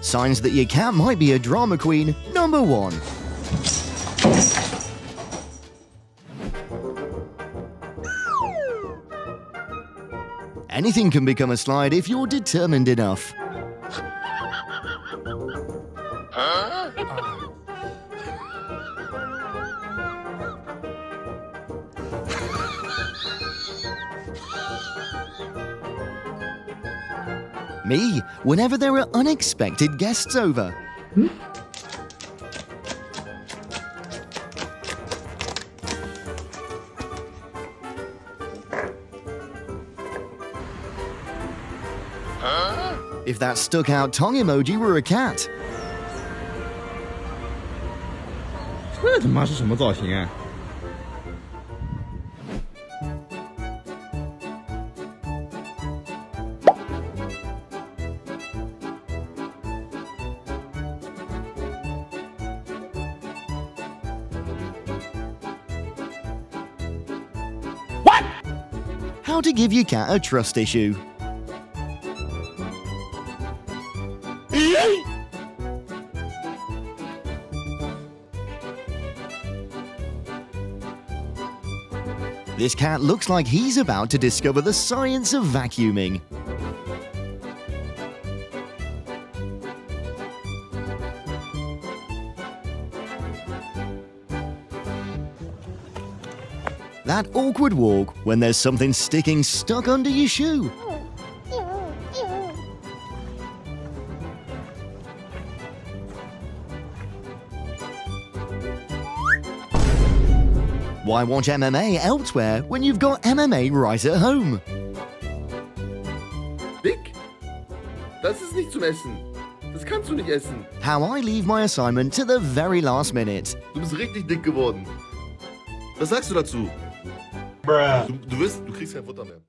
Signs that your cat might be a drama queen, number one. Anything can become a slide if you're determined enough. Me, whenever there are unexpected guests over. If that stuck out tongue emoji were a cat, 这他妈是什么造型啊？ how to give your cat a trust issue. This cat looks like he's about to discover the science of vacuuming. That awkward walk when there's something sticking stuck under your shoe. Why watch MMA elsewhere when you've got MMA right at home? Dick? Das ist nicht zum Essen. Das kannst du nicht essen. How I leave my assignment to the very last minute. Du bist richtig dick geworden. Was sagst du dazu? Du, du wirst, du kriegst kein Futter mehr.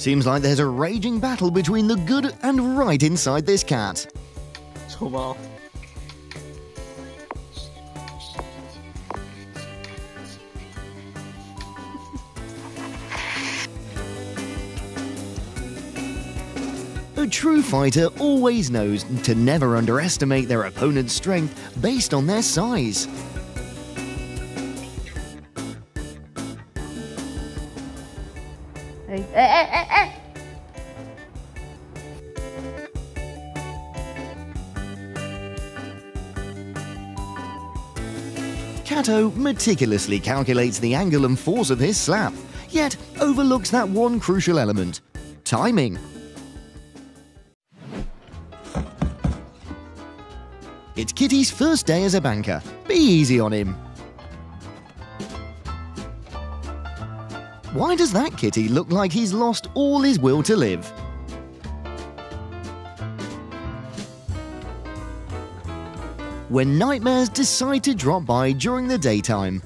Seems like there's a raging battle between the good and right inside this cat. 臭包。A true fighter always knows to never underestimate their opponent's strength based on their size. Kato meticulously calculates the angle and force of his slap, yet overlooks that one crucial element timing. It's Kitty's first day as a banker. Be easy on him. Why does that kitty look like he's lost all his will to live? When nightmares decide to drop by during the daytime.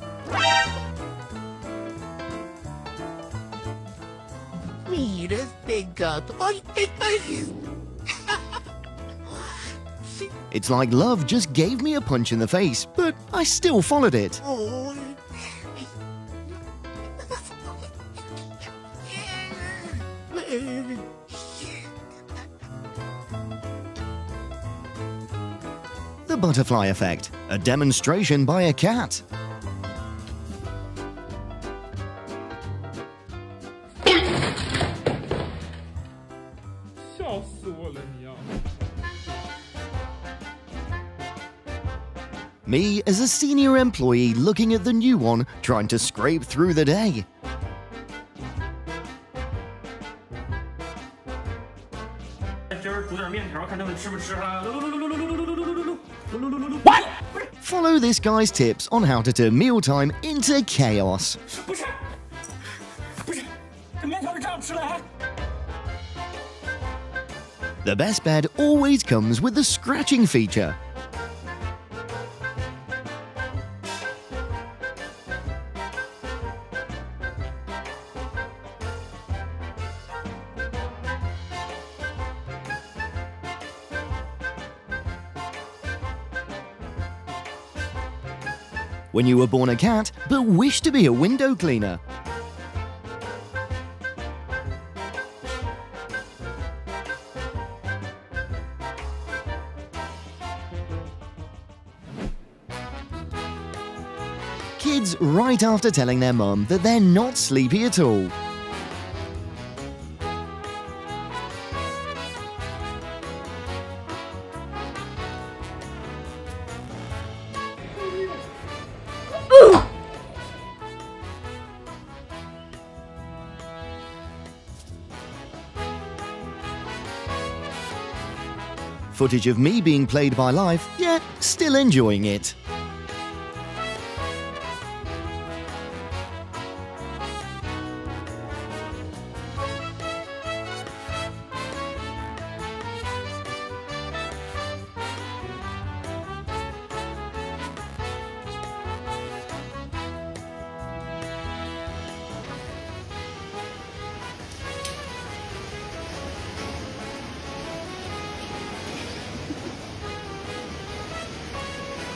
It's like love just gave me a punch in the face, but I still followed it. The Butterfly Effect, a demonstration by a cat. Me as a senior employee looking at the new one trying to scrape through the day. Follow this guy's tips on how to turn mealtime into chaos. The best bed always comes with the scratching feature. When you were born a cat but wish to be a window cleaner. Kids right after telling their mum that they're not sleepy at all. Footage of me being played by life, yet still enjoying it.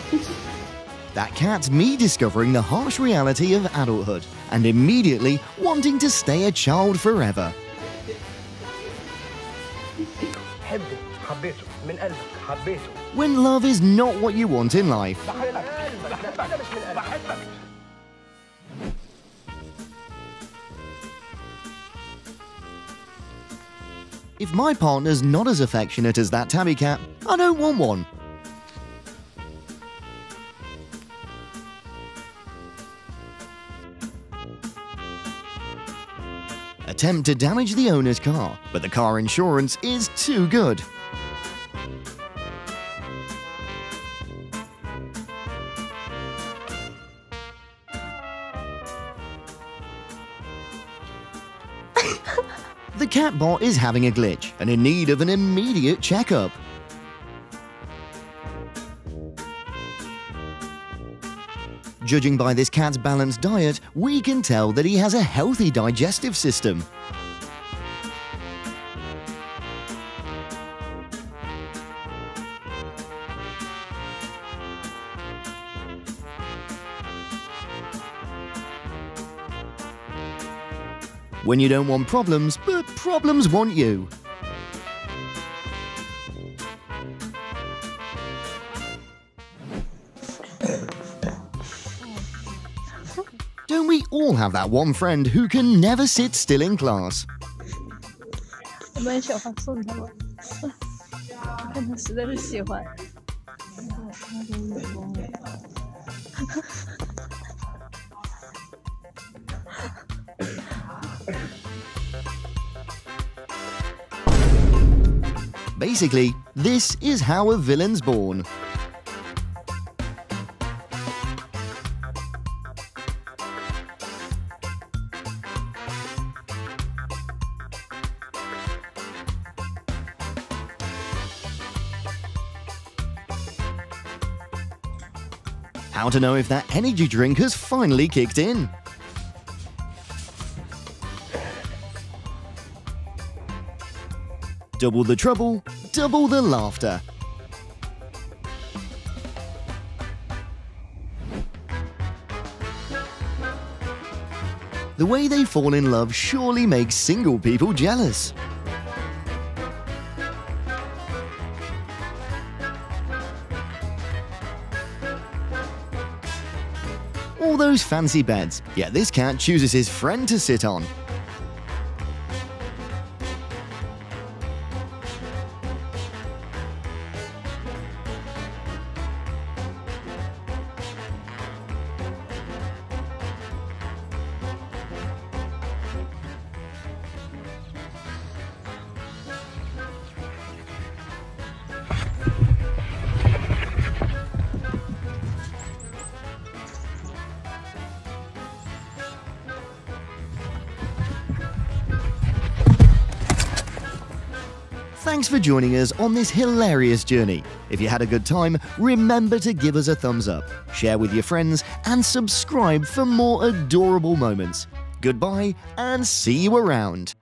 that cat's me discovering the harsh reality of adulthood and immediately wanting to stay a child forever. When love is not what you want in life. If my partner's not as affectionate as that tabby cat, I don't want one. Attempt to damage the owner's car, but the car insurance is too good. The catbot is having a glitch and in need of an immediate checkup. Judging by this cat's balanced diet, we can tell that he has a healthy digestive system. When you don't want problems, but problems want you. have that one friend who can never sit still in class? 我们小花送他吧，看他实在是喜欢。 Basically, this is how a villain's born. How to know if that energy drink has finally kicked in? Double the trouble, double the laughter. The way they fall in love surely makes single people jealous. Fancy beds, yet this cat chooses his friend to sit on. Thanks for joining us on this hilarious journey. If you had a good time, remember to give us a thumbs up, share with your friends, and subscribe for more adorable moments. Goodbye, and see you around.